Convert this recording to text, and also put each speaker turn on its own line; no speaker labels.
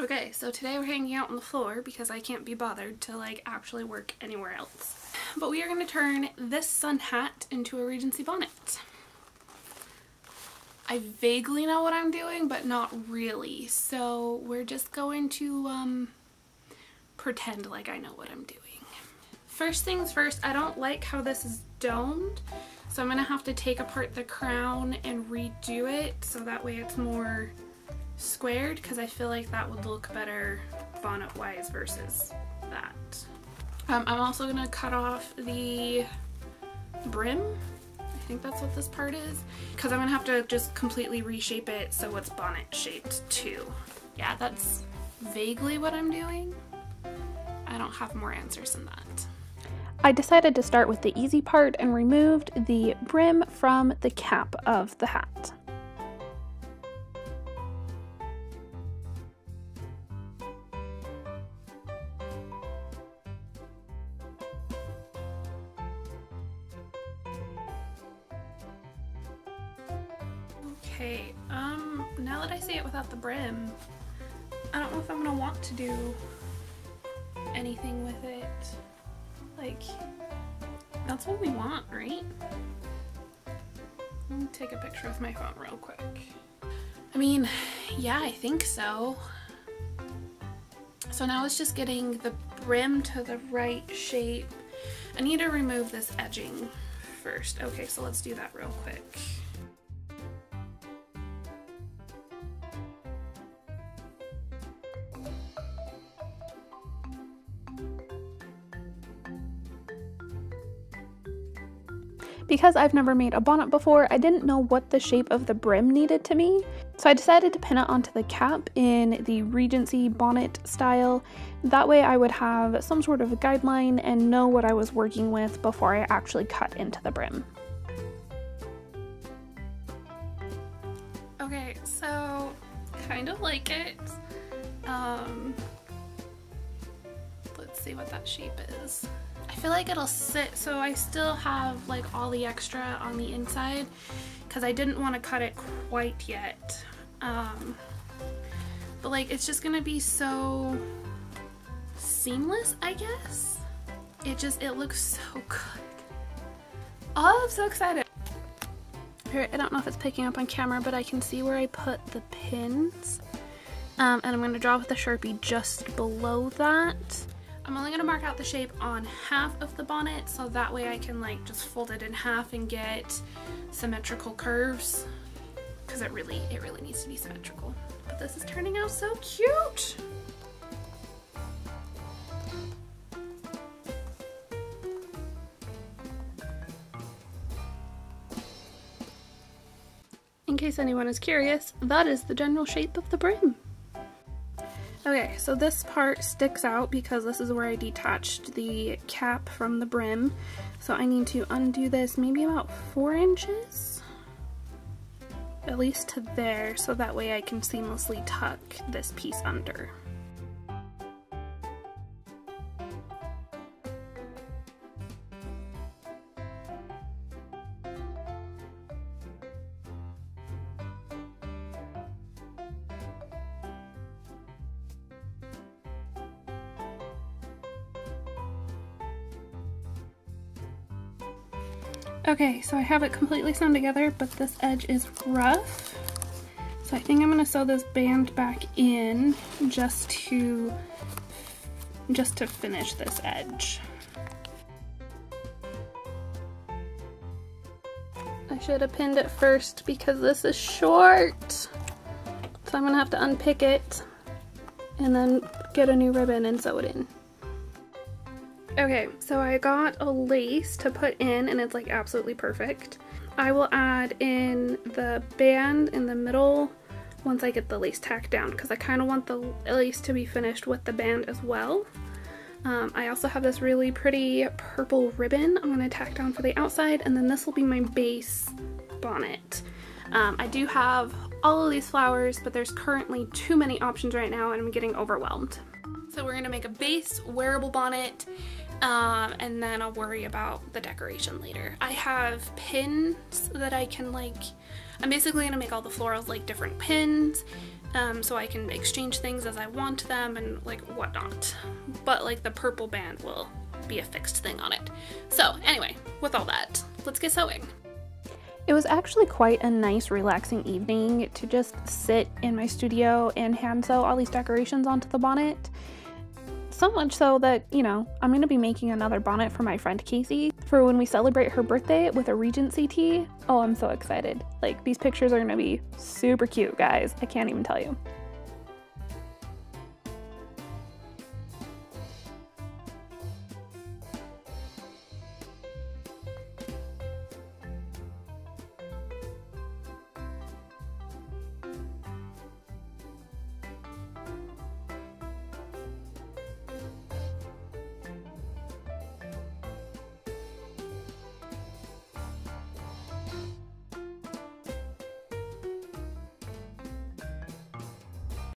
Okay, so today we're hanging out on the floor because I can't be bothered to like actually work anywhere else. But we are going to turn this sun hat into a Regency bonnet. I vaguely know what I'm doing, but not really. So we're just going to um, pretend like I know what I'm doing. First things first, I don't like how this is domed. So I'm going to have to take apart the crown and redo it so that way it's more squared because I feel like that would look better bonnet wise versus that. Um, I'm also going to cut off the brim. I think that's what this part is because I'm going to have to just completely reshape it so it's bonnet shaped too. Yeah, that's vaguely what I'm doing. I don't have more answers than that.
I decided to start with the easy part and removed the brim from the cap of the hat.
Okay, um, now that I see it without the brim, I don't know if I'm gonna want to do anything with it. Like, that's what we want, right? Let me take a picture with my phone real quick. I mean, yeah, I think so. So now it's just getting the brim to the right shape. I need to remove this edging first. Okay, so let's do that real quick.
Because I've never made a bonnet before, I didn't know what the shape of the brim needed to be, so I decided to pin it onto the cap in the Regency bonnet style. That way I would have some sort of a guideline and know what I was working with before I actually cut into the brim.
Okay, so kind of like it. Um, let's see what that shape is. Feel like it'll sit, so I still have like all the extra on the inside because I didn't want to cut it quite yet. Um, but like it's just gonna be so seamless, I guess. It just, it looks so good. Oh, I'm so excited. Here, I don't know if it's picking up on camera, but I can see where I put the pins. Um, and I'm going to draw with a Sharpie just below that. Going to mark out the shape on half of the bonnet so that way I can like just fold it in half and get symmetrical curves because it really, it really needs to be symmetrical. But this is turning out so cute! In case anyone is curious, that is the general shape of the brim. Okay, so this part sticks out because this is where I detached the cap from the brim. So I need to undo this maybe about four inches, at least to there, so that way I can seamlessly tuck this piece under. Okay, so I have it completely sewn together, but this edge is rough. So I think I'm gonna sew this band back in just to just to finish this edge. I should have pinned it first because this is short. So I'm gonna have to unpick it and then get a new ribbon and sew it in. Okay, so I got a lace to put in and it's like absolutely perfect. I will add in the band in the middle once I get the lace tacked down because I kind of want the lace to be finished with the band as well. Um, I also have this really pretty purple ribbon I'm going to tack down for the outside and then this will be my base bonnet. Um, I do have all of these flowers but there's currently too many options right now and I'm getting overwhelmed. So we're going to make a base wearable bonnet um, and then I'll worry about the decoration later. I have pins that I can like, I'm basically gonna make all the florals like different pins um, so I can exchange things as I want them and like whatnot. But like the purple band will be a fixed thing on it. So anyway, with all that, let's get sewing.
It was actually quite a nice relaxing evening to just sit in my studio and hand sew all these decorations onto the bonnet. So much so that, you know, I'm to be making another bonnet for my friend Casey for when we celebrate her birthday with a Regency tea. Oh, I'm so excited. Like, these pictures are to be super cute, guys. I can't even tell you.